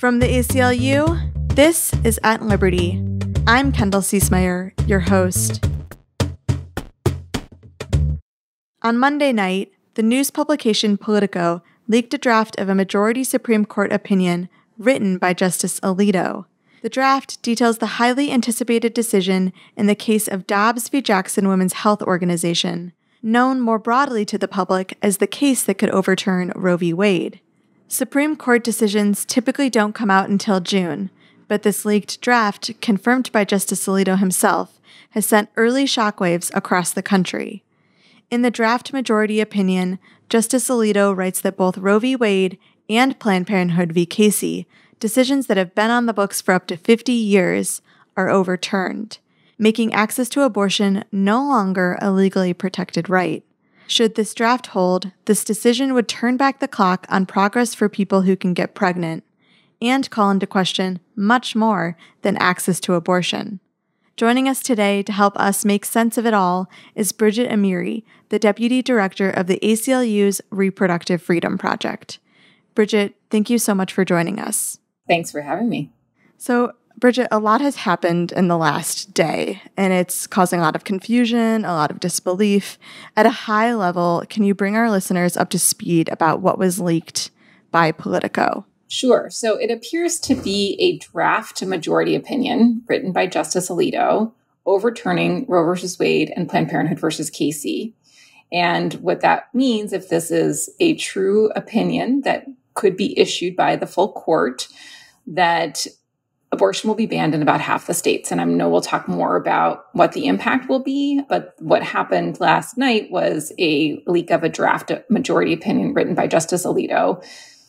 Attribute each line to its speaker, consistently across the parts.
Speaker 1: From the ACLU, this is At Liberty. I'm Kendall Ciesemier, your host. On Monday night, the news publication Politico leaked a draft of a majority Supreme Court opinion written by Justice Alito. The draft details the highly anticipated decision in the case of Dobbs v. Jackson Women's Health Organization, known more broadly to the public as the case that could overturn Roe v. Wade. Supreme Court decisions typically don't come out until June, but this leaked draft, confirmed by Justice Alito himself, has sent early shockwaves across the country. In the draft majority opinion, Justice Alito writes that both Roe v. Wade and Planned Parenthood v. Casey, decisions that have been on the books for up to 50 years, are overturned, making access to abortion no longer a legally protected right. Should this draft hold, this decision would turn back the clock on progress for people who can get pregnant and call into question much more than access to abortion. Joining us today to help us make sense of it all is Brigitte Amiri, the Deputy Director of the ACLU's Reproductive Freedom Project. Brigitte, thank you so much for joining us.
Speaker 2: Thanks for having me.
Speaker 1: So, Brigitte, a lot has happened in the last day, and it's causing a lot of confusion, a lot of disbelief. At a high level, can you bring our listeners up to speed about what was leaked by Politico?
Speaker 2: Sure. So it appears to be a draft majority opinion written by Justice Alito overturning Roe versus Wade and Planned Parenthood versus Casey. And what that means, if this is a true opinion that could be issued by the full court, that abortion will be banned in about half the states. And I know we'll talk more about what the impact will be. But what happened last night was a leak of a draft majority opinion written by Justice Alito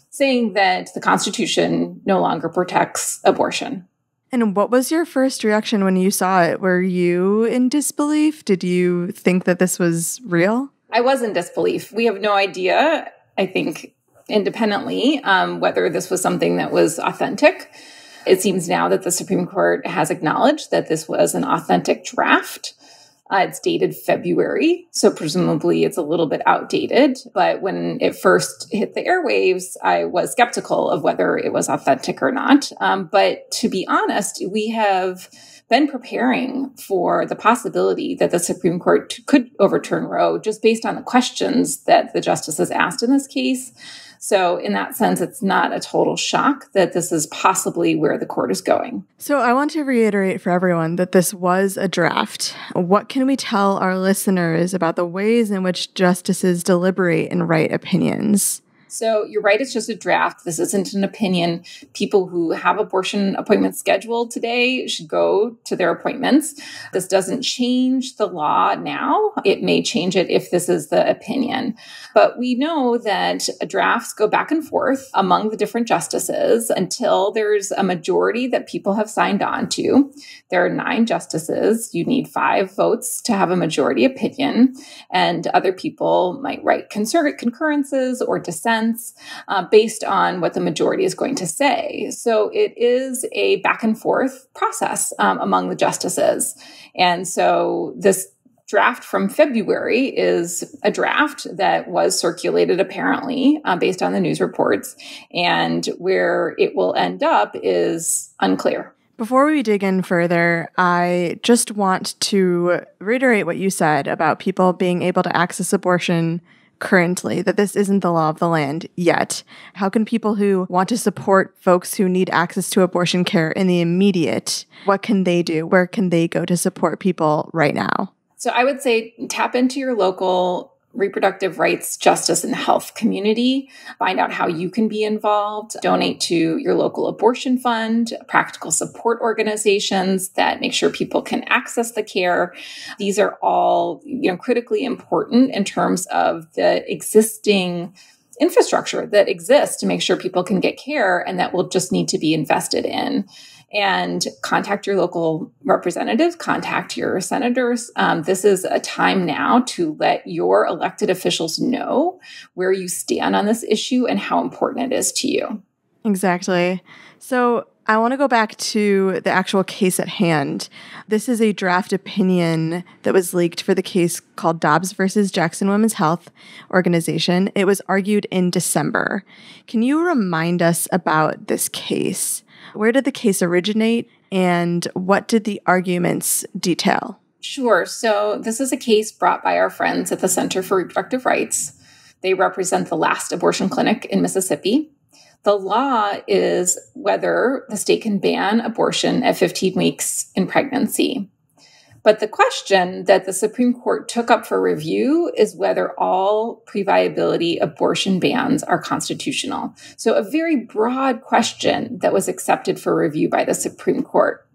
Speaker 2: saying that the Constitution no longer protects abortion.
Speaker 1: And what was your first reaction when you saw it? Were you in disbelief? Did you think that this was real?
Speaker 2: I was in disbelief. We have no idea, I think, independently, um, whether this was something that was authentic. It seems now that the Supreme Court has acknowledged that this was an authentic draft. Uh, it's dated February, so presumably it's a little bit outdated. But when it first hit the airwaves, I was skeptical of whether it was authentic or not. Um, but to be honest, we have been preparing for the possibility that the Supreme Court could overturn Roe just based on the questions that the justices asked in this case. So, in that sense, it's not a total shock that this is possibly where the court is going.
Speaker 1: So, I want to reiterate for everyone that this was a draft. What can we tell our listeners about the ways in which justices deliberate and write opinions?
Speaker 2: So you're right, it's just a draft. This isn't an opinion. People who have abortion appointments scheduled today should go to their appointments. This doesn't change the law now. It may change it if this is the opinion. But we know that drafts go back and forth among the different justices until there's a majority that people have signed on to. There are nine justices. You need five votes to have a majority opinion. And other people might write concurrences or dissent uh, based on what the majority is going to say. So it is a back and forth process um, among the justices. And so this draft from February is a draft that was circulated apparently uh, based on the news reports, and where it will end up is unclear.
Speaker 1: Before we dig in further, I just want to reiterate what you said about people being able to access abortion currently, that this isn't the law of the land yet. How can people who want to support folks who need access to abortion care in the immediate, what can they do? Where can they go to support people right now?
Speaker 2: So I would say tap into your local reproductive rights, justice, and health community. Find out how you can be involved. Donate to your local abortion fund, practical support organizations that make sure people can access the care. These are all, you know, critically important in terms of the existing infrastructure that exists to make sure people can get care and that will just need to be invested in and contact your local representatives, contact your senators. Um, this is a time now to let your elected officials know where you stand on this issue and how important it is to you.
Speaker 1: Exactly. So, I want to go back to the actual case at hand. This is a draft opinion that was leaked for the case called Dobbs versus Jackson Women's Health Organization. It was argued in December. Can you remind us about this case? Where did the case originate and what did the arguments detail?
Speaker 2: Sure. So, this is a case brought by our friends at the Center for Reproductive Rights. They represent the last abortion clinic in Mississippi. The law is whether the state can ban abortion at 15 weeks in pregnancy. But the question that the Supreme Court took up for review is whether all pre viability abortion bans are constitutional. So, a very broad question that was accepted for review by the Supreme Court.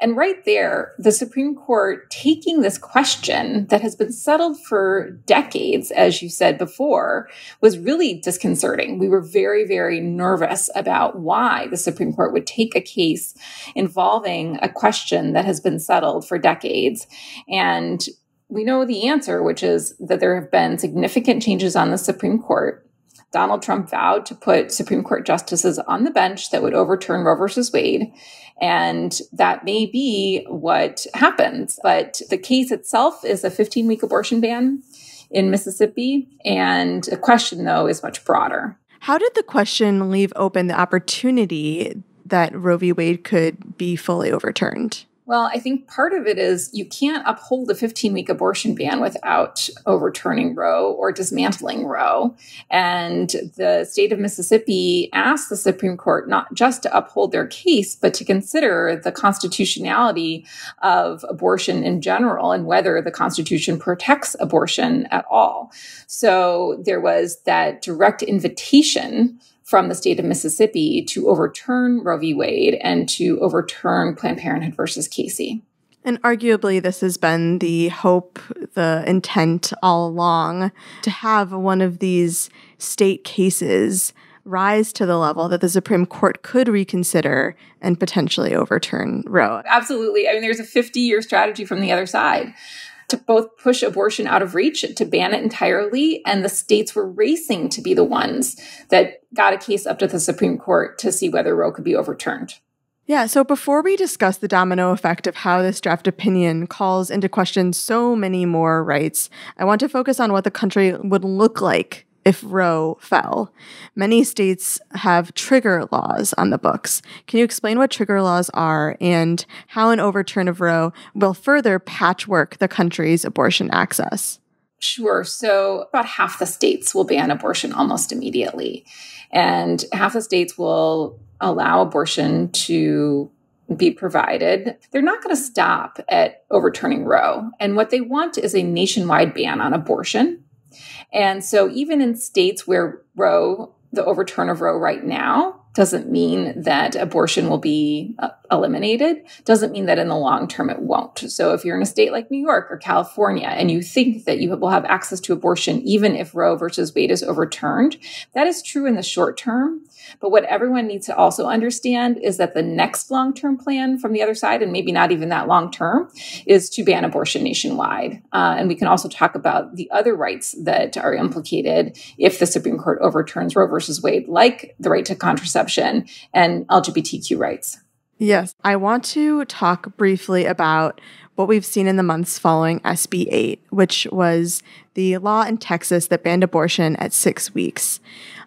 Speaker 2: And right there, the Supreme Court taking this question that has been settled for decades, as you said before, was really disconcerting. We were very, very nervous about why the Supreme Court would take a case involving a question that has been settled for decades and we know the answer, which is that there have been significant changes on the Supreme Court. Donald Trump vowed to put Supreme Court justices on the bench that would overturn Roe versus Wade. And that may be what happens. But the case itself is a 15 week abortion ban in Mississippi. And the question, though, is much broader.
Speaker 1: How did the question leave open the opportunity that Roe v. Wade could be fully overturned?
Speaker 2: Well, I think part of it is you can't uphold a 15 week abortion ban without overturning Roe or dismantling Roe. And the state of Mississippi asked the Supreme Court not just to uphold their case, but to consider the constitutionality of abortion in general and whether the Constitution protects abortion at all. So there was that direct invitation from the state of Mississippi to overturn Roe v. Wade and to overturn Planned Parenthood versus Casey.
Speaker 1: And arguably, this has been the hope, the intent all along to have one of these state cases rise to the level that the Supreme Court could reconsider and potentially overturn Roe.
Speaker 2: Absolutely. I mean, there's a 50 year strategy from the other side to both push abortion out of reach, to ban it entirely. And the states were racing to be the ones that got a case up to the Supreme Court to see whether Roe could be overturned.
Speaker 1: Yeah, so before we discuss the domino effect of how this draft opinion calls into question so many more rights, I want to focus on what the country would look like if Roe fell. Many states have trigger laws on the books. Can you explain what trigger laws are and how an overturn of Roe will further patchwork the country's abortion access?
Speaker 2: Sure. So, about half the states will ban abortion almost immediately, and half the states will allow abortion to be provided, they're not going to stop at overturning Roe. And what they want is a nationwide ban on abortion. And so, even in states where Roe, the overturn of Roe right now, doesn't mean that abortion will be uh, eliminated, doesn't mean that in the long term it won't. So, if you're in a state like New York or California and you think that you will have access to abortion even if Roe versus Wade is overturned, that is true in the short term. But what everyone needs to also understand is that the next long term plan from the other side, and maybe not even that long term, is to ban abortion nationwide. Uh, and we can also talk about the other rights that are implicated if the Supreme Court overturns Roe versus Wade, like the right to contraception and LGBTQ rights.
Speaker 1: Yes, I want to talk briefly about what we've seen in the months following SB 8, which was the law in Texas that banned abortion at six weeks.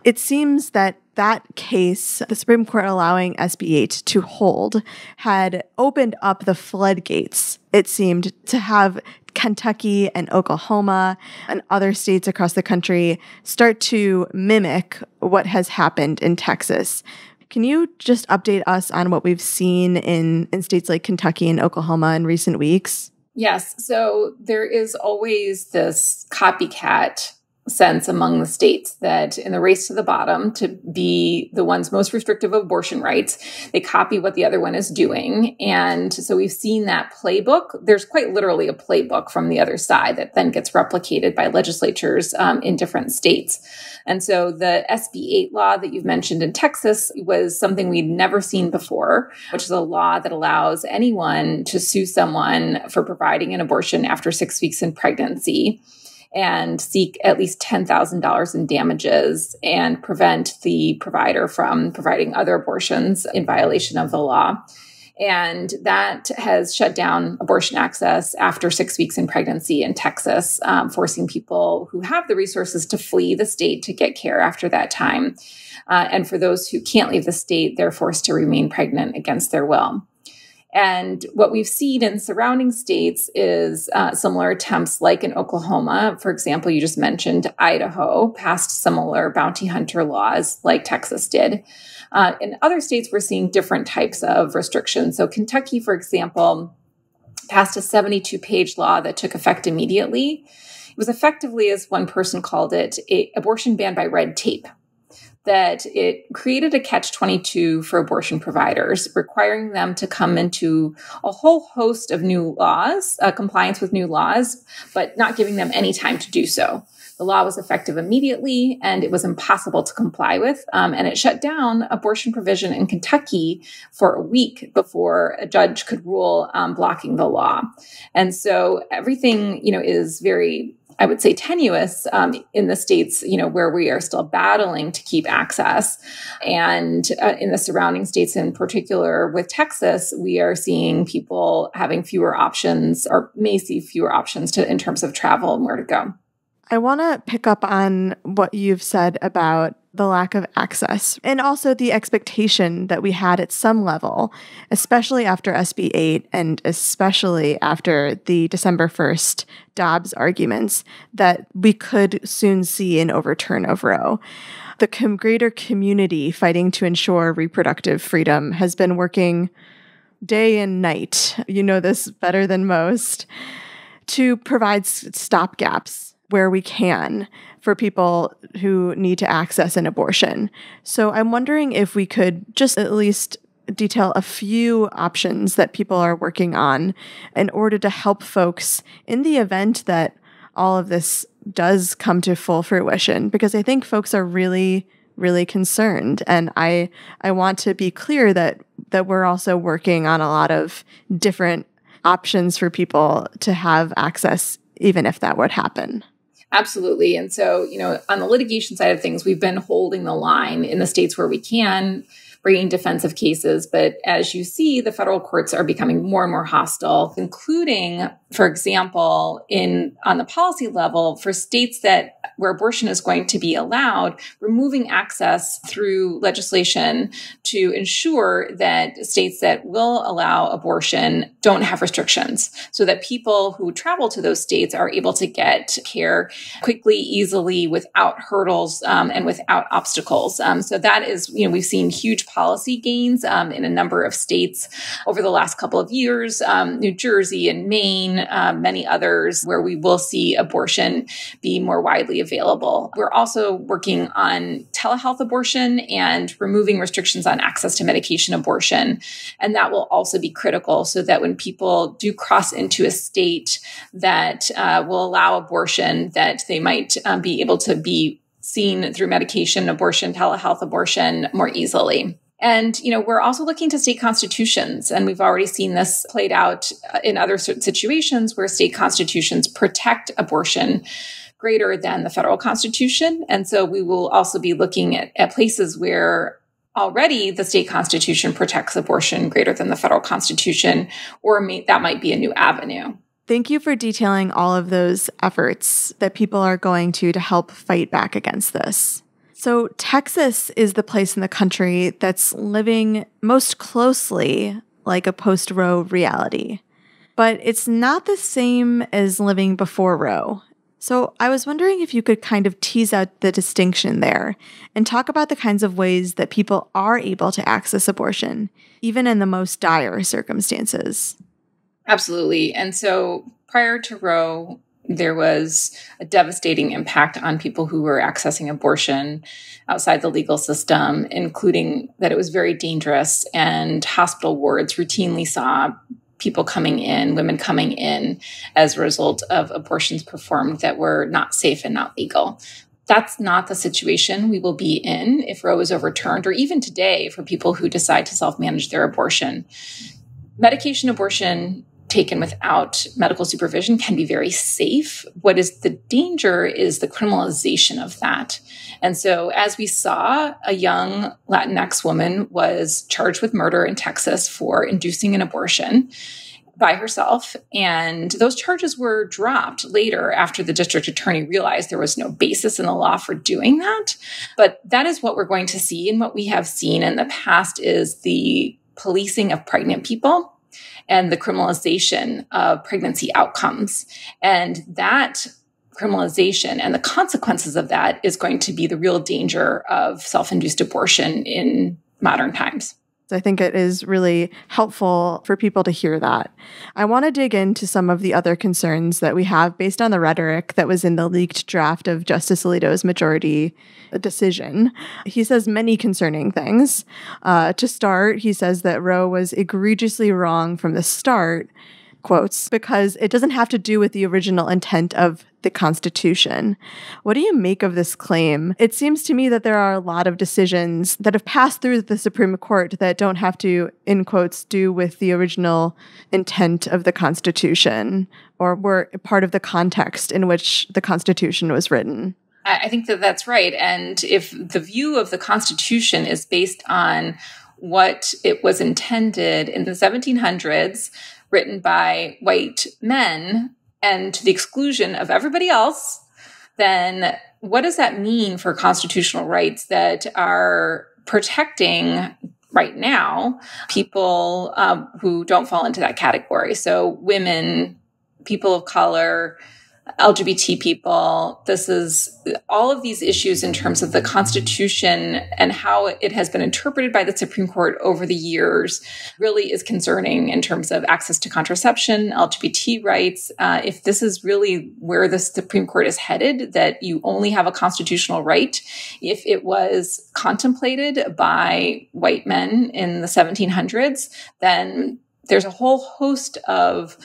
Speaker 1: It seems that that case, the Supreme Court allowing SB 8 to hold, had opened up the floodgates, it seemed, to have Kentucky and Oklahoma and other states across the country start to mimic what has happened in Texas. Can you just update us on what we've seen in, in states like Kentucky and Oklahoma in recent weeks?
Speaker 2: Yes. So there is always this copycat sense among the states that in the race to the bottom to be the ones most restrictive of abortion rights, they copy what the other one is doing. And so we've seen that playbook. There's quite literally a playbook from the other side that then gets replicated by legislatures um, in different states. And so the SB 8 law that you've mentioned in Texas was something we'd never seen before, which is a law that allows anyone to sue someone for providing an abortion after six weeks in pregnancy and seek at least $10,000 in damages and prevent the provider from providing other abortions in violation of the law. And that has shut down abortion access after six weeks in pregnancy in Texas, um, forcing people who have the resources to flee the state to get care after that time. Uh, and for those who can't leave the state, they're forced to remain pregnant against their will. And what we've seen in surrounding states is uh, similar attempts, like in Oklahoma. For example, you just mentioned Idaho passed similar bounty hunter laws like Texas did. Uh, in other states, we're seeing different types of restrictions. So, Kentucky, for example, passed a 72 page law that took effect immediately. It was effectively, as one person called it, a abortion ban by red tape that it created a catch 22 for abortion providers, requiring them to come into a whole host of new laws, uh, compliance with new laws, but not giving them any time to do so. The law was effective immediately and it was impossible to comply with. Um, and it shut down abortion provision in Kentucky for a week before a judge could rule um, blocking the law. And so everything, you know, is very I would say tenuous um, in the states, you know, where we are still battling to keep access, and uh, in the surrounding states, in particular with Texas, we are seeing people having fewer options, or may see fewer options to in terms of travel and where to go.
Speaker 1: I want to pick up on what you've said about the lack of access and also the expectation that we had at some level, especially after SB 8 and especially after the December 1st Dobbs arguments, that we could soon see an overturn of Roe. The com- greater community fighting to ensure reproductive freedom has been working day and night. You know this better than most to provide stopgaps where we can for people who need to access an abortion. So I'm wondering if we could just at least detail a few options that people are working on in order to help folks in the event that all of this does come to full fruition because I think folks are really really concerned and I I want to be clear that that we're also working on a lot of different options for people to have access even if that would happen.
Speaker 2: Absolutely. And so, you know, on the litigation side of things, we've been holding the line in the states where we can bringing defensive cases. But as you see, the federal courts are becoming more and more hostile, including, for example, in on the policy level for states that where abortion is going to be allowed, removing access through legislation to ensure that states that will allow abortion don't have restrictions so that people who travel to those states are able to get care quickly, easily, without hurdles um, and without obstacles. Um, so that is, you know, we've seen huge policy gains um, in a number of states over the last couple of years, um, New Jersey and Maine, uh, many others, where we will see abortion be more widely available. We're also working on telehealth abortion and removing restrictions on access to medication abortion. And that will also be critical so that when people do cross into a state that uh, will allow abortion, that they might um, be able to be seen through medication abortion, telehealth abortion more easily. And, you know, we're also looking to state constitutions, and we've already seen this played out uh, in other situations where state constitutions protect abortion greater than the federal constitution. And so we will also be looking at, at places where already the state constitution protects abortion greater than the federal constitution, or may, that might be a new avenue.
Speaker 1: Thank you for detailing all of those efforts that people are going to to help fight back against this. So, Texas is the place in the country that's living most closely like a post Roe reality. But it's not the same as living before Roe. So, I was wondering if you could kind of tease out the distinction there and talk about the kinds of ways that people are able to access abortion, even in the most dire circumstances.
Speaker 2: Absolutely. And so, prior to Roe, there was a devastating impact on people who were accessing abortion outside the legal system, including that it was very dangerous, and hospital wards routinely saw people coming in, women coming in as a result of abortions performed that were not safe and not legal. That's not the situation we will be in if Roe is overturned, or even today for people who decide to self manage their abortion. Medication abortion taken without medical supervision can be very safe. What is the danger is the criminalization of that. And so, as we saw, a young Latinx woman was charged with murder in Texas for inducing an abortion by herself. And those charges were dropped later after the district attorney realized there was no basis in the law for doing that. But that is what we're going to see. And what we have seen in the past is the policing of pregnant people and the criminalization of pregnancy outcomes. And that criminalization and the consequences of that is going to be the real danger of self induced abortion in modern times.
Speaker 1: I think it is really helpful for people to hear that. I want to dig into some of the other concerns that we have based on the rhetoric that was in the leaked draft of Justice Alito's majority decision. He says many concerning things. Uh, to start, he says that Roe was egregiously wrong from the start quotes because it doesn't have to do with the original intent of the Constitution. What do you make of this claim? It seems to me that there are a lot of decisions that have passed through the Supreme Court that don't have to, in quotes, do with the original intent of the Constitution or were part of the context in which the Constitution was written.
Speaker 2: I think that that's right. And if the view of the Constitution is based on what it was intended in the 1700s, written by white men, and to the exclusion of everybody else, then what does that mean for constitutional rights that are protecting right now people um, who don't fall into that category? So, women, people of color, LGBT people. This is all of these issues in terms of the Constitution and how it has been interpreted by the Supreme Court over the years really is concerning in terms of access to contraception, LGBT rights. Uh, if this is really where the Supreme Court is headed, that you only have a constitutional right if it was contemplated by white men in the 1700s, then there's a whole host of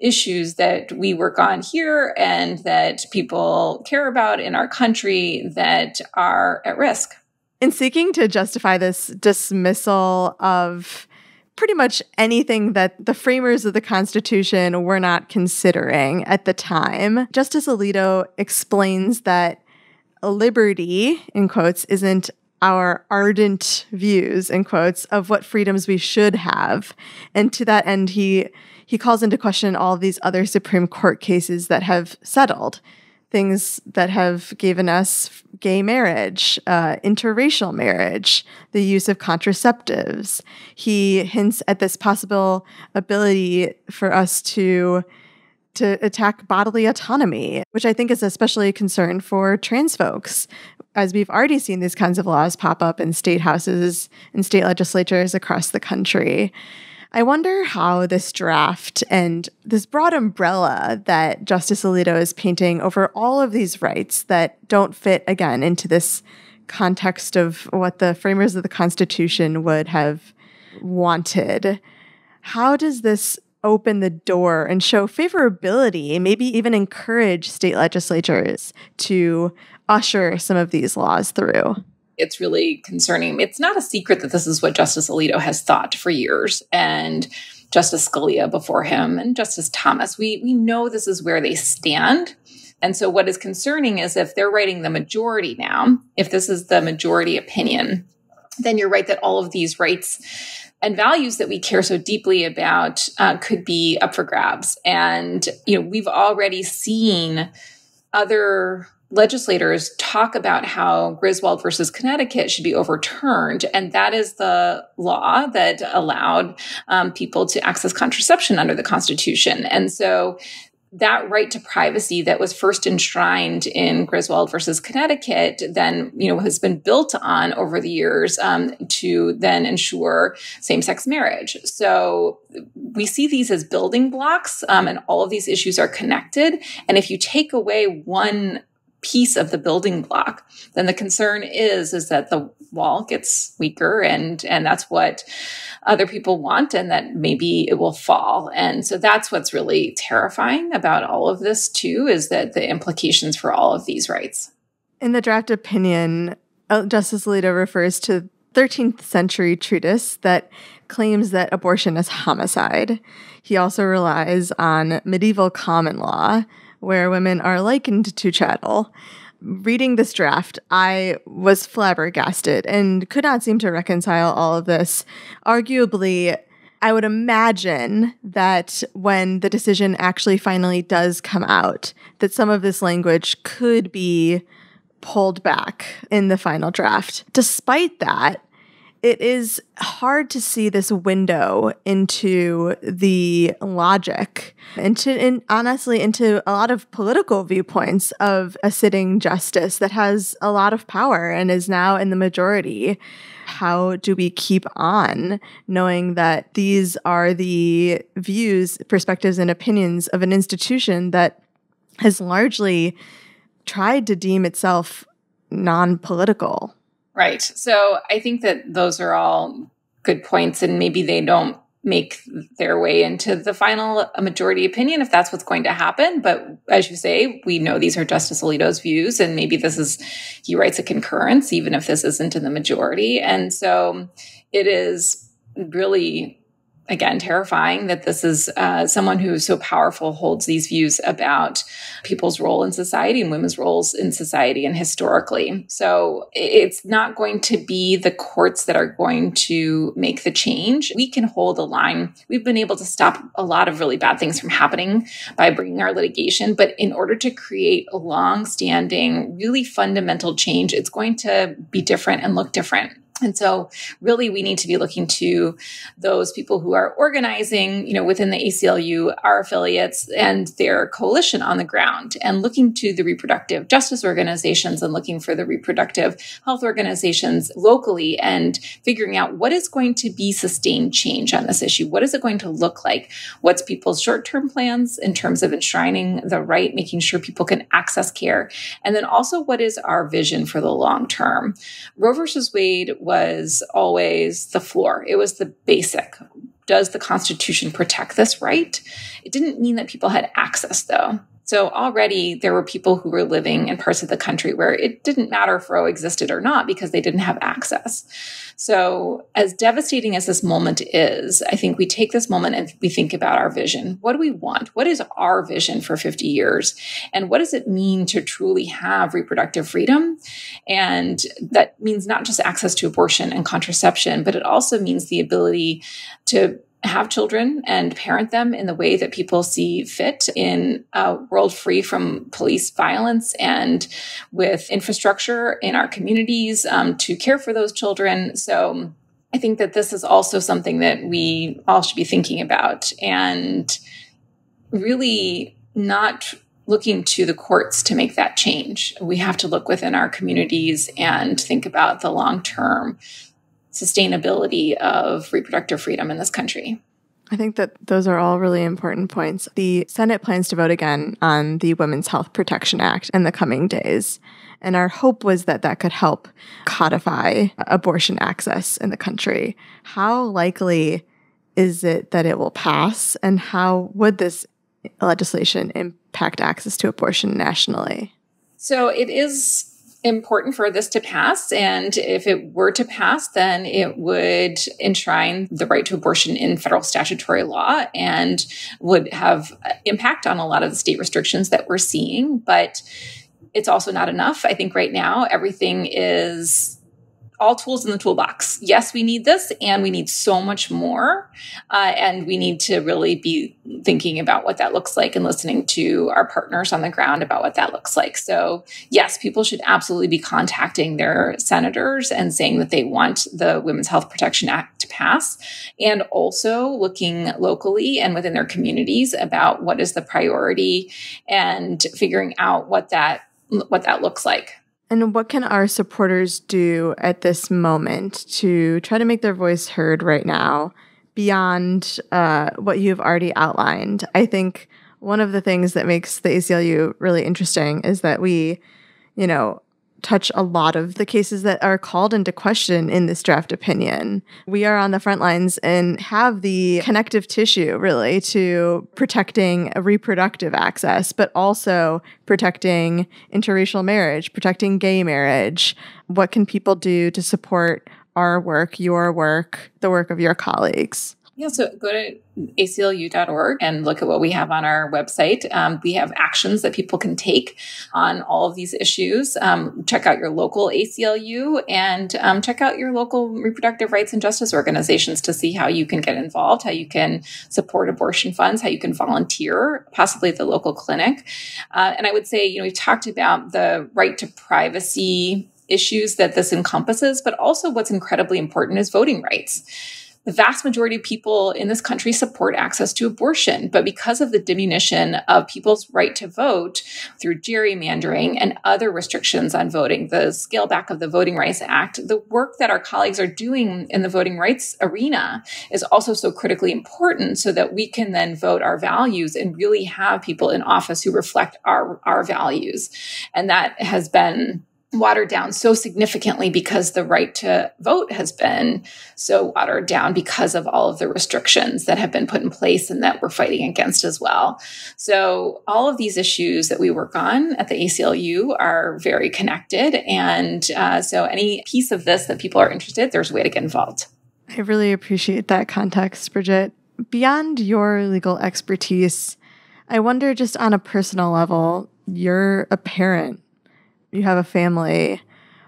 Speaker 2: issues that we work on here and that people care about in our country that are at risk.
Speaker 1: In seeking to justify this dismissal of pretty much anything that the framers of the Constitution were not considering at the time, Justice Alito explains that liberty, in quotes, isn't our ardent views, in quotes, of what freedoms we should have. And to that end, he he calls into question all these other Supreme Court cases that have settled things that have given us gay marriage, uh, interracial marriage, the use of contraceptives. He hints at this possible ability for us to to attack bodily autonomy, which I think is especially a concern for trans folks, as we've already seen these kinds of laws pop up in state houses and state legislatures across the country. I wonder how this draft and this broad umbrella that Justice Alito is painting over all of these rights that don't fit, again, into this context of what the framers of the Constitution would have wanted. How does this open the door and show favorability, maybe even encourage state legislatures to usher some of these laws through?
Speaker 2: It's really concerning. It's not a secret that this is what Justice Alito has thought for years. And Justice Scalia before him and Justice Thomas, we, we know this is where they stand. And so, what is concerning is if they're writing the majority now, if this is the majority opinion, then you're right that all of these rights and values that we care so deeply about uh, could be up for grabs. And, you know, we've already seen other legislators talk about how Griswold versus Connecticut should be overturned. And that is the law that allowed um, people to access contraception under the Constitution. And so that right to privacy that was first enshrined in Griswold versus Connecticut then, you know, has been built on over the years um, to then ensure same-sex marriage. So we see these as building blocks, um, and all of these issues are connected. And if you take away one piece of the building block then the concern is is that the wall gets weaker and and that's what other people want and that maybe it will fall and so that's what's really terrifying about all of this too is that the implications for all of these rights
Speaker 1: in the draft opinion uh, justice alito refers to 13th century treatise that claims that abortion is homicide. He also relies on medieval common law, where women are likened to chattel. Reading this draft, I was flabbergasted and could not seem to reconcile all of this. Arguably, I would imagine that when the decision actually finally does come out, that some of this language could be pulled back in the final draft. Despite that, it is hard to see this window into the logic into and honestly into a lot of political viewpoints of a sitting justice that has a lot of power and is now in the majority. How do we keep on knowing that these are the views perspectives and opinions of an institution that has largely tried to deem itself non-political
Speaker 2: Right. So I think that those are all good points, and maybe they don't make their way into the final majority opinion if that's what's going to happen. But as you say, we know these are Justice Alito's views, and maybe this is, he writes a concurrence, even if this isn't in the majority. And so it is really again terrifying that this is uh, someone who is so powerful holds these views about people's role in society and women's roles in society and historically. So it's not going to be the courts that are going to make the change. We can hold a line. We've been able to stop a lot of really bad things from happening by bringing our litigation but in order to create a long standing really fundamental change it's going to be different and look different and so really we need to be looking to those people who are organizing, you know, within the ACLU, our affiliates and their coalition on the ground and looking to the reproductive justice organizations and looking for the reproductive health organizations locally and figuring out what is going to be sustained change on this issue. What is it going to look like? What's people's short-term plans in terms of enshrining the right, making sure people can access care? And then also what is our vision for the long term? Roe versus Wade was always the floor. It was the basic. Does the Constitution protect this right? It didn't mean that people had access, though. So already there were people who were living in parts of the country where it didn't matter if Roe existed or not because they didn't have access. So as devastating as this moment is, I think we take this moment and we think about our vision. What do we want? What is our vision for 50 years? And what does it mean to truly have reproductive freedom? And that means not just access to abortion and contraception, but it also means the ability to have children and parent them in the way that people see fit in a world free from police violence and with infrastructure in our communities um, to care for those children. So I think that this is also something that we all should be thinking about and really not looking to the courts to make that change. We have to look within our communities and think about the long term sustainability of reproductive freedom in this country.
Speaker 1: I think that those are all really important points. The Senate plans to vote again on the Women's Health Protection Act in the coming days. And our hope was that that could help codify abortion access in the country. How likely is it that it will pass? And how would this legislation impact access to abortion nationally?
Speaker 2: So it is important for this to pass. And if it were to pass, then it would enshrine the right to abortion in federal statutory law and would have impact on a lot of the state restrictions that we're seeing. But it's also not enough. I think right now everything is all tools in the toolbox. Yes, we need this, and we need so much more. Uh, and we need to really be thinking about what that looks like and listening to our partners on the ground about what that looks like. So, yes, people should absolutely be contacting their senators and saying that they want the Women's Health Protection Act to pass, and also looking locally and within their communities about what is the priority and figuring out what that what that looks like.
Speaker 1: And what can our supporters do at this moment to try to make their voice heard right now beyond uh, what you've already outlined? I think one of the things that makes the ACLU really interesting is that we, you know, touch a lot of the cases that are called into question in this draft opinion. We are on the front lines and have the connective tissue really to protecting reproductive access, but also protecting interracial marriage, protecting gay marriage. What can people do to support our work, your work, the work of your colleagues?
Speaker 2: Yeah, so go to aclu.org and look at what we have on our website. Um, we have actions that people can take on all of these issues. Um, check out your local ACLU and um, check out your local reproductive rights and justice organizations to see how you can get involved, how you can support abortion funds, how you can volunteer, possibly at the local clinic. Uh, and I would say, you know, we've talked about the right to privacy issues that this encompasses, but also what's incredibly important is voting rights the vast majority of people in this country support access to abortion. But because of the diminution of people's right to vote through gerrymandering and other restrictions on voting, the scale back of the Voting Rights Act, the work that our colleagues are doing in the voting rights arena is also so critically important so that we can then vote our values and really have people in office who reflect our, our values. And that has been watered down so significantly because the right to vote has been so watered down because of all of the restrictions that have been put in place and that we're fighting against as well. So, all of these issues that we work on at the ACLU are very connected. And uh, so, any piece of this that people are interested, there's a way to get involved.
Speaker 1: I really appreciate that context, Brigitte. Beyond your legal expertise, I wonder just on a personal level, you're a parent you have a family,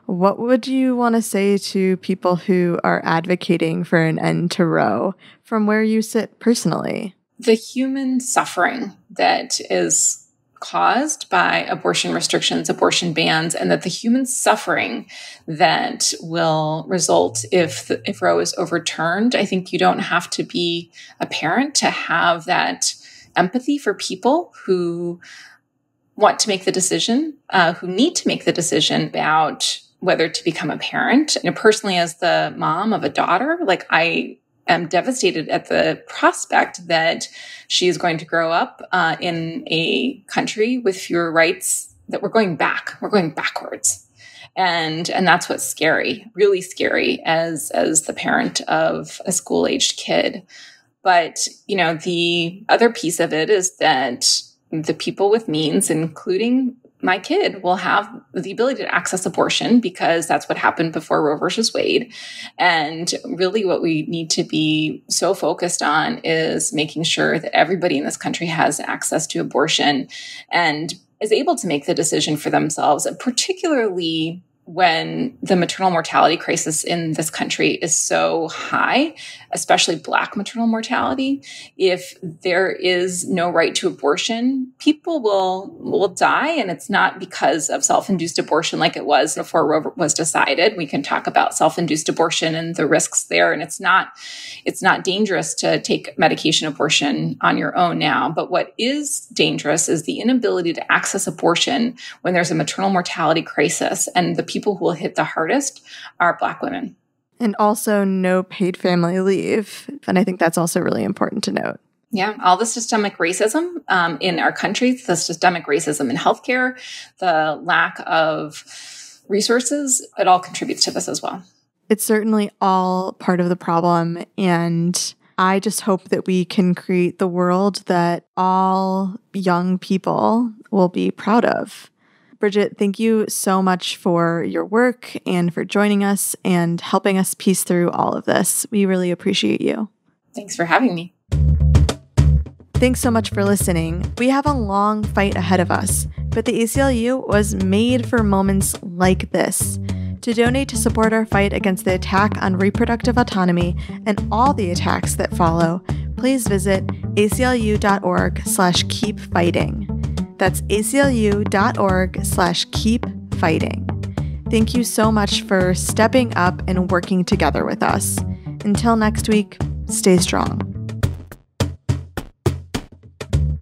Speaker 1: what would you want to say to people who are advocating for an end to Roe from where you sit personally?
Speaker 2: The human suffering that is caused by abortion restrictions, abortion bans, and that the human suffering that will result if the, if Roe is overturned. I think you don't have to be a parent to have that empathy for people who want to make the decision, uh, who need to make the decision about whether to become a parent. You know, personally, as the mom of a daughter, like I am devastated at the prospect that she is going to grow up uh, in a country with fewer rights. That we're going back. We're going backwards and and that's what's scary really scary as as the parent of a school aged kid but you know the other piece of it is that the people with means, including my kid will have the ability to access abortion because that's what happened before Roe versus Wade. And really, what we need to be so focused on is making sure that everybody in this country has access to abortion and is able to make the decision for themselves, particularly when the maternal mortality crisis in this country is so high, especially Black maternal mortality, if there is no right to abortion, people will will die, and it's not because of self-induced abortion like it was before Roe was decided. We can talk about self-induced abortion and the risks there, and it's not it's not dangerous to take medication abortion on your own now. But what is dangerous is the inability to access abortion when there's a maternal mortality crisis, and the people who will hit the hardest are Black women.
Speaker 1: And also no paid family leave. And I think that's also really important to note.
Speaker 2: Yeah, all the systemic racism um, in our country, the systemic racism in healthcare, the lack of resources, it all contributes to this as well.
Speaker 1: It's certainly all part of the problem. And I just hope that we can create the world that all young people will be proud of. Brigitte, thank you so much for your work and for joining us and helping us piece through all of this. We really appreciate you.
Speaker 2: Thanks for having me.
Speaker 1: Thanks so much for listening. We have a long fight ahead of us, but the ACLU was made for moments like this. To donate to support our fight against the attack on reproductive autonomy and all the attacks that follow, please visit aclu.org slash keep fighting. That's aclu.org slash keep fighting. Thank you so much for stepping up and working together with us. Until next week, stay strong.